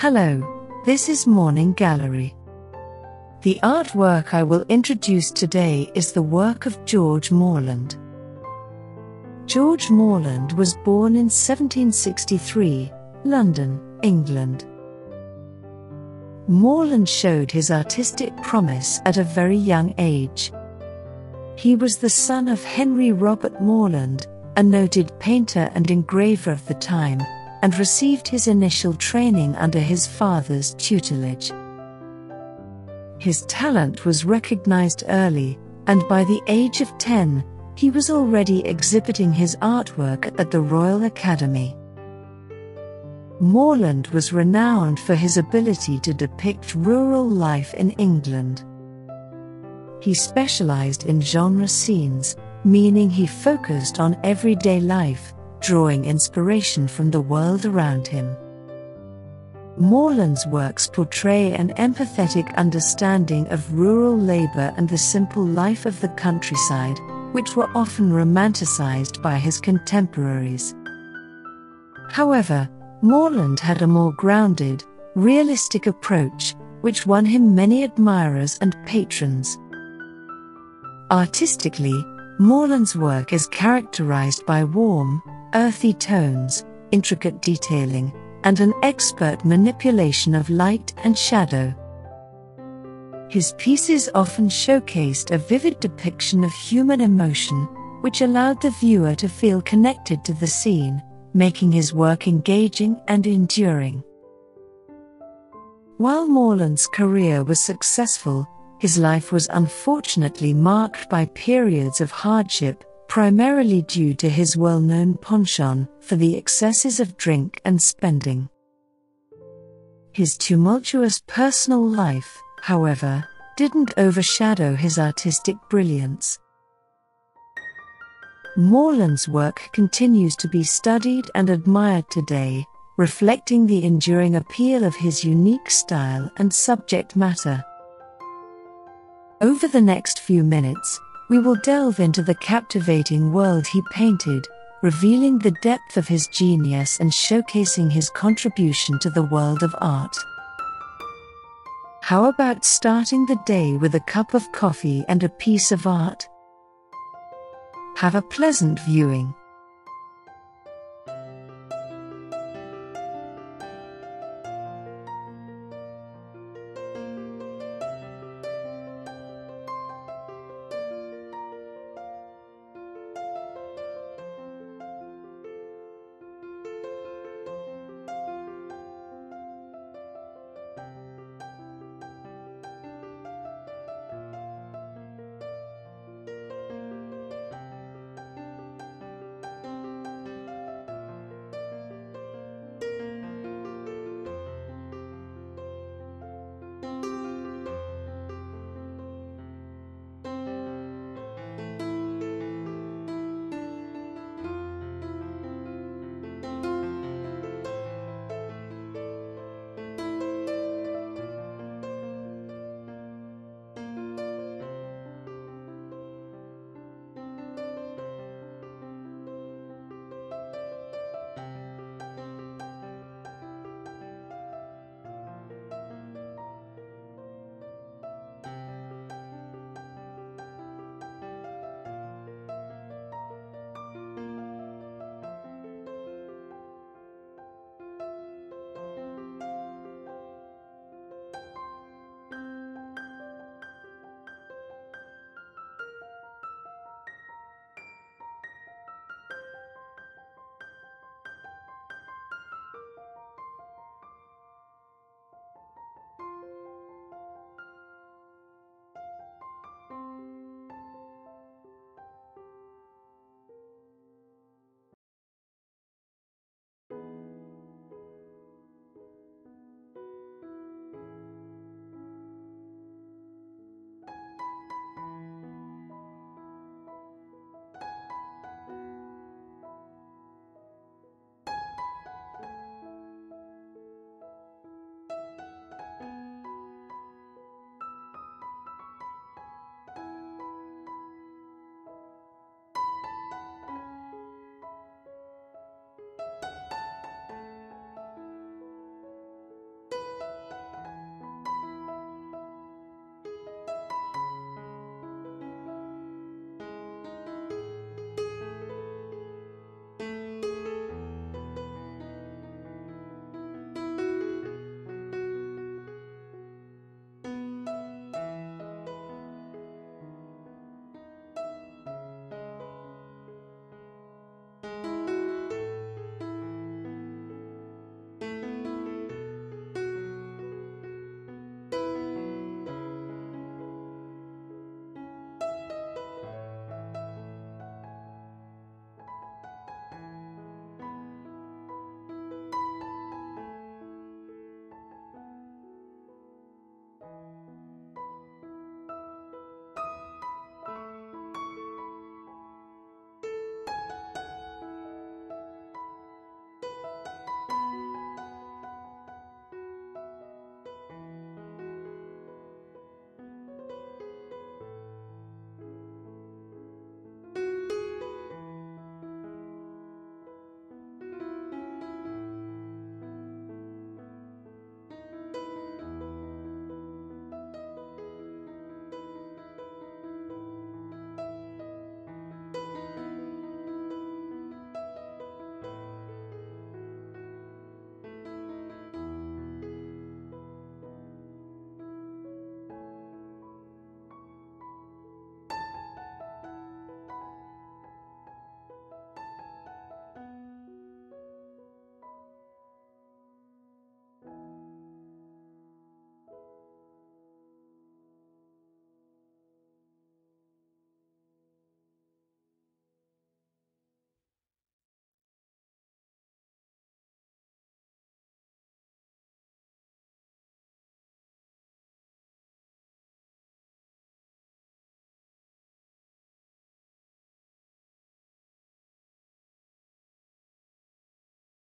Hello, this is Morning Gallery. The artwork I will introduce today is the work of George Morland. George Morland was born in 1763, London, England. Morland showed his artistic promise at a very young age. He was the son of Henry Robert Morland, a noted painter and engraver of the time, and received his initial training under his father's tutelage. His talent was recognized early, and by the age of 10, he was already exhibiting his artwork at the Royal Academy. Morland was renowned for his ability to depict rural life in England. He specialized in genre scenes, meaning he focused on everyday life, drawing inspiration from the world around him. Morland's works portray an empathetic understanding of rural labor and the simple life of the countryside, which were often romanticized by his contemporaries. However, Morland had a more grounded, realistic approach, which won him many admirers and patrons. Artistically, Morland's work is characterized by warm, earthy tones, intricate detailing, and an expert manipulation of light and shadow. His pieces often showcased a vivid depiction of human emotion, which allowed the viewer to feel connected to the scene, making his work engaging and enduring. While Morland's career was successful, his life was unfortunately marked by periods of hardship, primarily due to his well known penchant for the excesses of drink and spending. His tumultuous personal life, however, didn't overshadow his artistic brilliance. Morland's work continues to be studied and admired today, reflecting the enduring appeal of his unique style and subject matter. Over the next few minutes, we will delve into the captivating world he painted, revealing the depth of his genius and showcasing his contribution to the world of art. How about starting the day with a cup of coffee and a piece of art? Have a pleasant viewing.